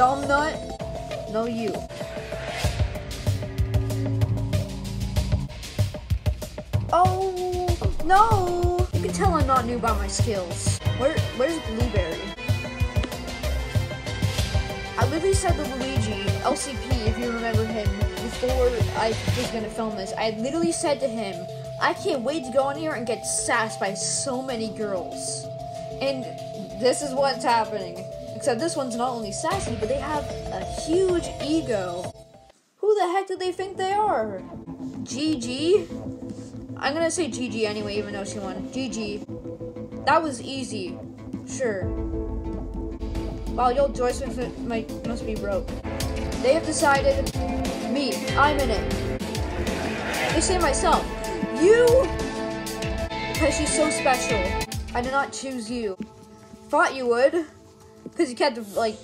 dumb nut. No, you. Oh, no. You can tell I'm not new by my skills. Where, where's Blueberry? I literally said to Luigi, LCP, if you remember him, before I was gonna film this, I literally said to him, I can't wait to go on here and get sassed by so many girls. And this is what's happening. Except this one's not only sassy, but they have a huge ego. Who the heck do they think they are? GG? I'm gonna say GG anyway, even though she won. GG. That was easy. Sure. Wow, yo, Joyce might, must be broke. They have decided, me, I'm in it. They say myself, you! Because she's so special. I did not choose you. Thought you would. Because he kept, like,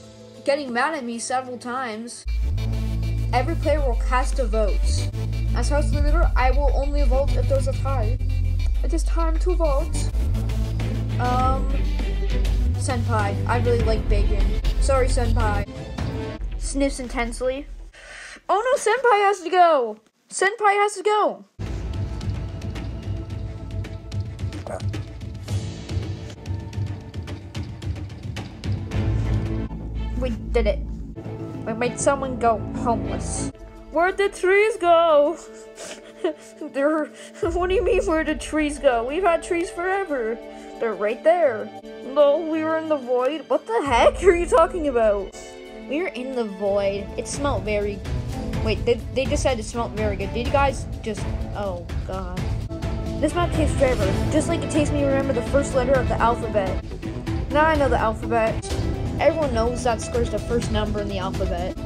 getting mad at me several times. Every player will cast a vote. As house leader, I will only vote if there's a tie. It is time to vote. Um, Senpai, I really like bacon. Sorry, Senpai. Sniffs intensely. Oh no, Senpai has to go! Senpai has to go! We did it. We made someone go homeless. Where'd the trees go? They're. What do you mean, where'd the trees go? We've had trees forever. They're right there. No, we were in the void. What the heck are you talking about? We were in the void. It smelled very. Wait, they, they said it smelled very good. Did you guys just. Oh, God. This map tastes forever, just like it takes me to remember the first letter of the alphabet. Now I know the alphabet. Everyone knows that square's the first number in the alphabet.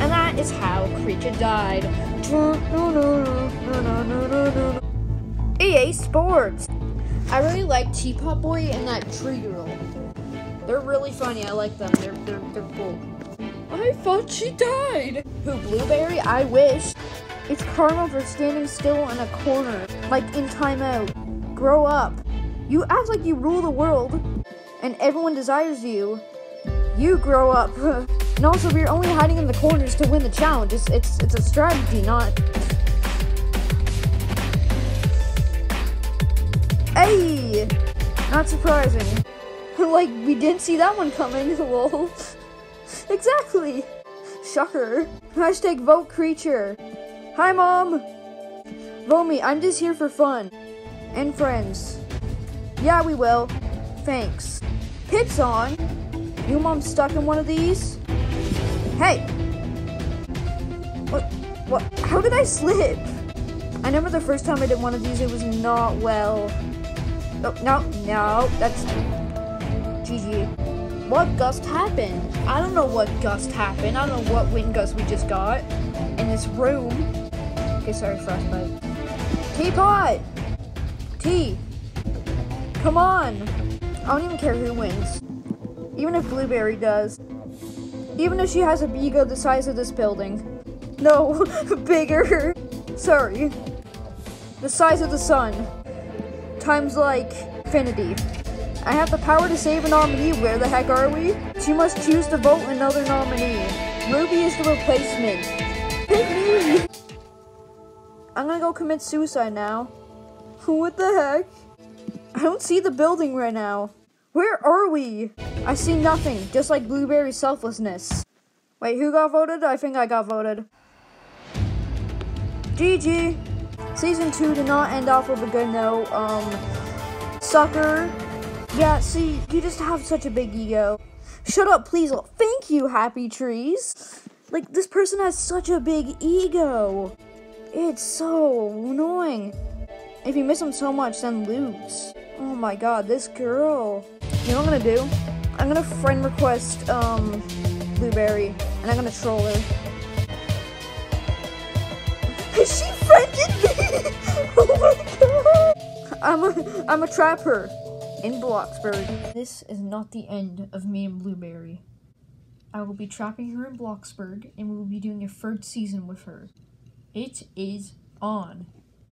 And that is how Creature died. EA Sports! I really like Teapot Boy and that Tree Girl. They're really funny. I like them. They're, they're, they're cool. I thought she died. Who, Blueberry? I wish. It's karma for standing still in a corner, like in timeout. Grow up. You act like you rule the world, and everyone desires you. You grow up. and also, we're only hiding in the corners to win the challenge. It's, it's, it's a strategy, not... Hey! Not surprising. like, we didn't see that one coming, lol. exactly! Shocker. Hashtag vote creature. Hi, Mom! Vote me, I'm just here for fun. And friends. Yeah, we will. Thanks. Hits on. You mom stuck in one of these? Hey! What? What? How did I slip? I remember the first time I did one of these, it was not well. Oh, no, no, that's... GG. What gust happened? I don't know what gust happened. I don't know what wind gust we just got in this room. Okay, sorry, frostbite. Teapot! Tea! Come on! I don't even care who wins. Even if Blueberry does. Even if she has a ego the size of this building. No, bigger. Sorry. The size of the sun. Times like infinity. I have the power to save a nominee. Where the heck are we? She must choose to vote another nominee. Ruby is the replacement. Pick me! I'm gonna go commit suicide now. Who, what the heck? I don't see the building right now. Where are we? I see nothing, just like Blueberry's selflessness. Wait, who got voted? I think I got voted. GG. Season 2 did not end off with a good note. Um, sucker. Yeah, see, you just have such a big ego. Shut up, please. Thank you, Happy Trees. Like, this person has such a big ego. It's so annoying. If you miss them so much, then lose. Oh my god, this girl. You know what I'm gonna do? I'm gonna friend request, um, Blueberry, and I'm gonna troll her. Is she friended me! oh my god! I'm a, I'm a trapper in Bloxburg. This is not the end of me and Blueberry. I will be trapping her in Bloxburg, and we will be doing a third season with her. It is on.